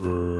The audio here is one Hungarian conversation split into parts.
Uh...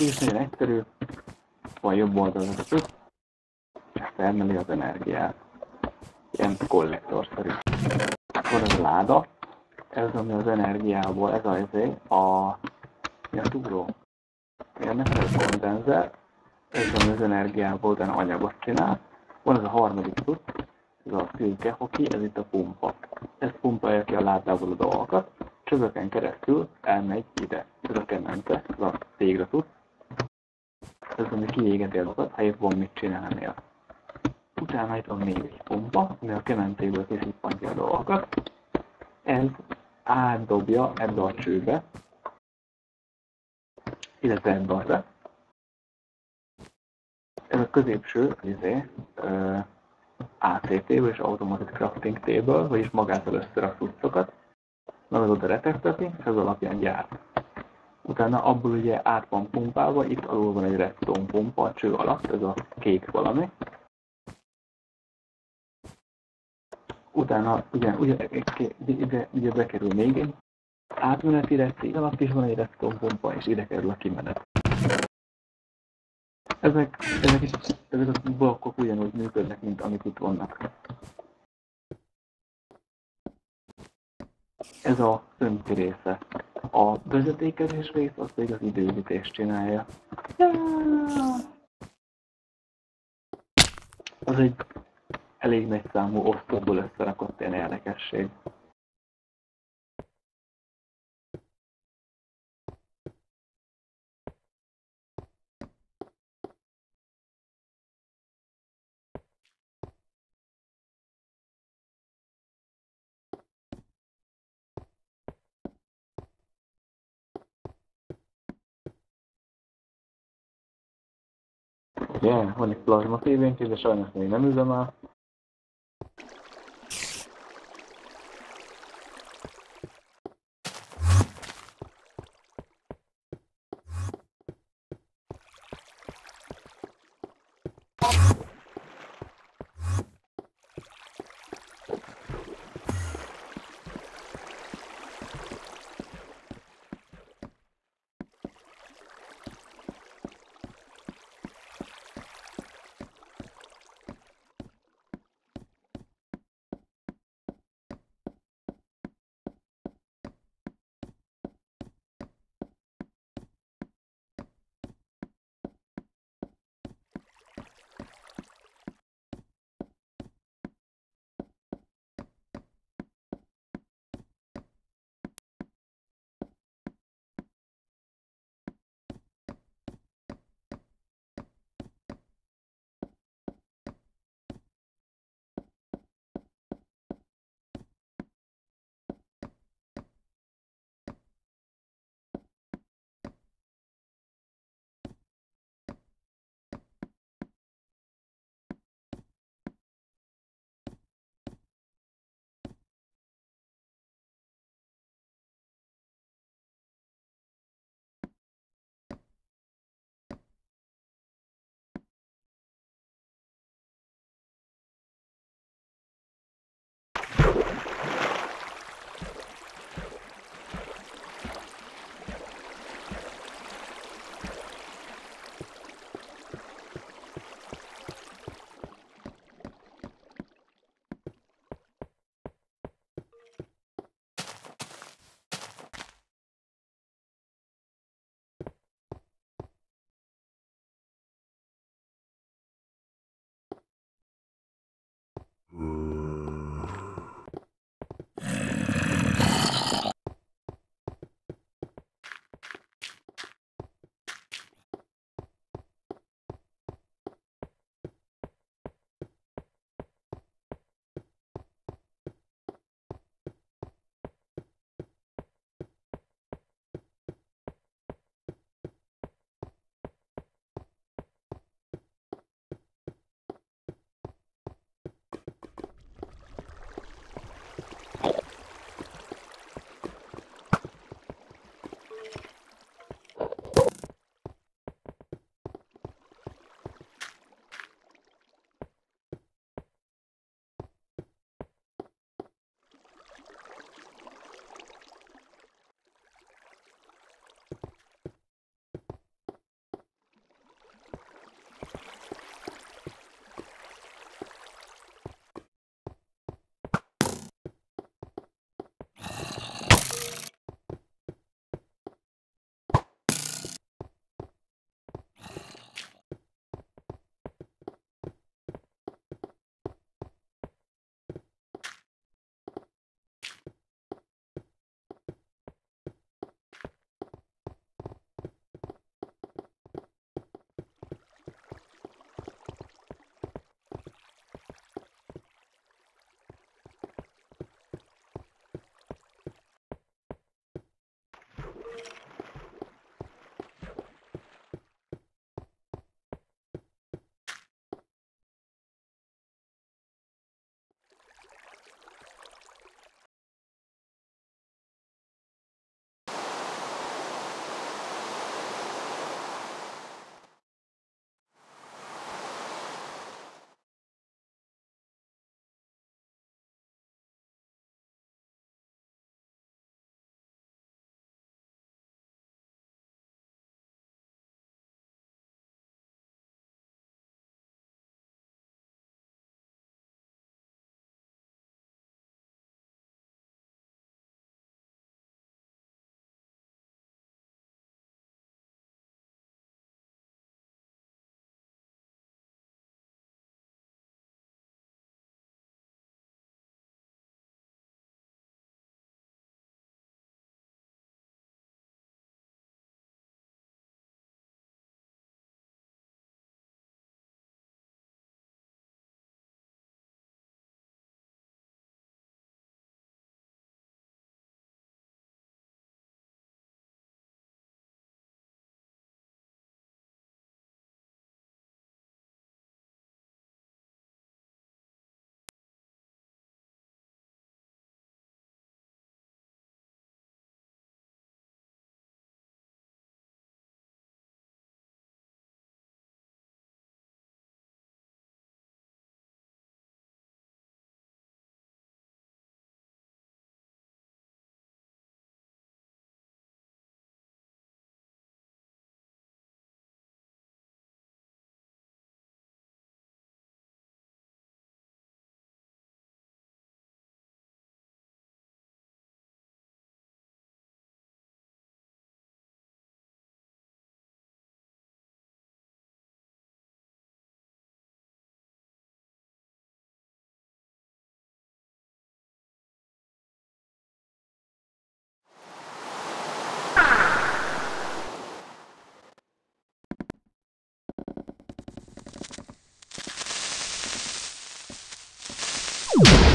És nagyon egyszerű, van jobb oldalon a és felmeli az energiát. Ilyen kollektorszerű. Akkor ez a láda, ez ami az energiából, ez az izé, a, a túró? Ennek ez a kondenzer, ez ami az energiából utána anyagot csinál. Van ez a harmadik tud, ez a szűke hoki, ez itt a pumpa. Ez pumpálja ki a ládából a dolgokat, csövöken keresztül elmegy ide. Ez a kemence, ez a tégra tud. Ez ami kiégeti a dolgokat, ha épp van mit csinálnia. Utána itt van még egy pumpa, ami a kemencéből kiszippantja a dolgokat. Ez átdobja ebbe a csőbe, illetve ebbe arra. Ez a középső, izé, uh, ACT-ből és Automatic Crafting Table, vagyis magától összerak a cuccokat, meg az oda reteszteti, és az alapján gyárt. Utána abból ugye át van pumpálva, itt alul van egy redstone pumpa a cső alatt, ez a kék valami. Utána ugye, ugye, ide, ide bekerül még egy átmeneti redstone alatt is van egy redstone pumpa, és ide kerül a kimenet. Ezek, ezek, is, ezek a blokkok ugyanúgy működnek, mint amik itt vannak. Ez a szönti része. A vezetékezés rész az pedig az időzítést csinálja. Az egy elég nagy számú osztóból összerakott ilyen érdekesség. Ugye, van egy plazma tévénk, de sajnos még nem üzemel. you